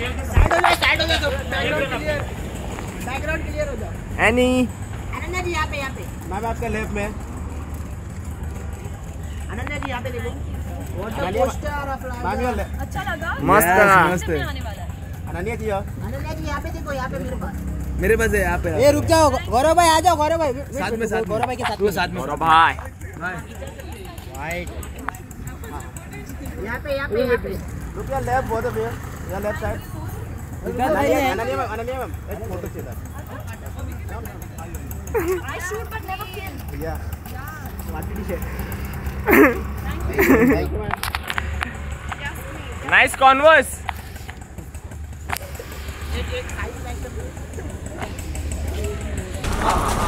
Background clear background clear हो जाओ any Ananya ji यहाँ पे यहाँ पे मैम आपका लेफ़्ट में अनन्या जी यहाँ पे देखो अच्छा लगा। मस्त मस्त आने वाला है। अनन्या जी अनन्या जी यहाँ पे देखो यहाँ पे मेरे पास मेरे पास है यहाँ पे। ये रुक जाओ गौरव भाई आ जाओ गौरव भाई। साथ में साथ गौरव भाई के साथ साथ में। और भाई। यहाँ पे यहाँ पे यहाँ पे। रुक या लेफ़्ट बोथ ऑफ़ यू या left side Ananya Ananya ma'am Ananya ma'am एक फ़ोटो चाहिए I shoot but never kill. या नाइस कॉन्वर्स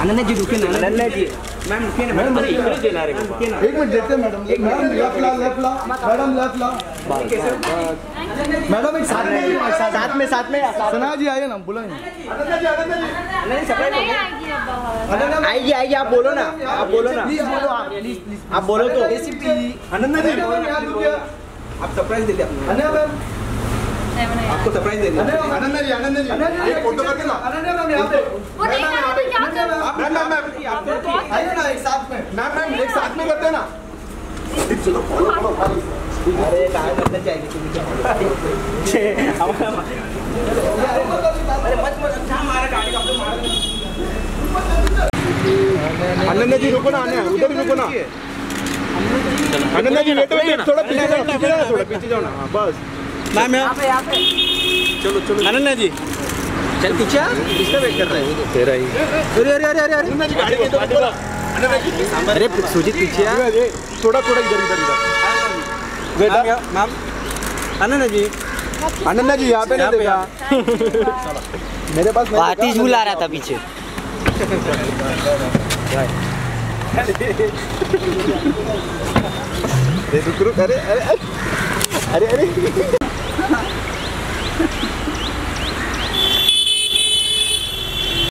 अनन्या जी रुके ना अनन्या जी मैम रुकिए ना मैम इकडे देणार आहे बाबा एक मिनट देखते मैडम। मैडम लेफ़्ट ला लेफ़्ट ला। मैडम लेफ़्ट ला। मैडम एक साथ में साथ में साथ में सना जी आइए ना बुलाइए। नहीं सरप्राइज़ नहीं आएगी अब बाहर आएगी आएगी आप बोलो ना। आप बोलो ना। प्लीज़ बोलो आप। बोलो तो। अनन्या जी रुकिए आप सरप्राइज़ दे दिया आपने अनन्या मैम। आपको सरप्राइज़ दे दिया अनन्या जी अनन्या जी। फ़ोटो करके ना। अनन्या मैम यहाँ पे वो नहीं आया तो क्या करूँ आप मैम मैम मैम आइए ना एक साथ में मैम मैम एक साथ में करते हैं ना अरे काय करता चाहिए अरे मत मत अच्छा मारा गाड़ी का तो मारा अनन्या जी रुको ना अनन्या. उधर रुको ना. अनन्या जी वेट वेट थोड़ा पीछे जाओ पीछे जाओ थोड़ा पीछे जाओ ना. हाँ, बस. मैम यहाँ पे यहाँ पे। चलो चलो. अनन्या जी चल पीछे किसका वेट कर रहा है तेरा ही। अरे अरे अरे अरे अरे। अनन्या जी गाड़ी अरे सुजीत पीछे थोड़ा थोड़ा इधर इधर इधर। मैम अनन्या जी। अनन्या जी यहाँ पे नहीं देखा। मेरे पास आतिश बुला रहा था पीछे। रुक अरे अरे अरे अरे।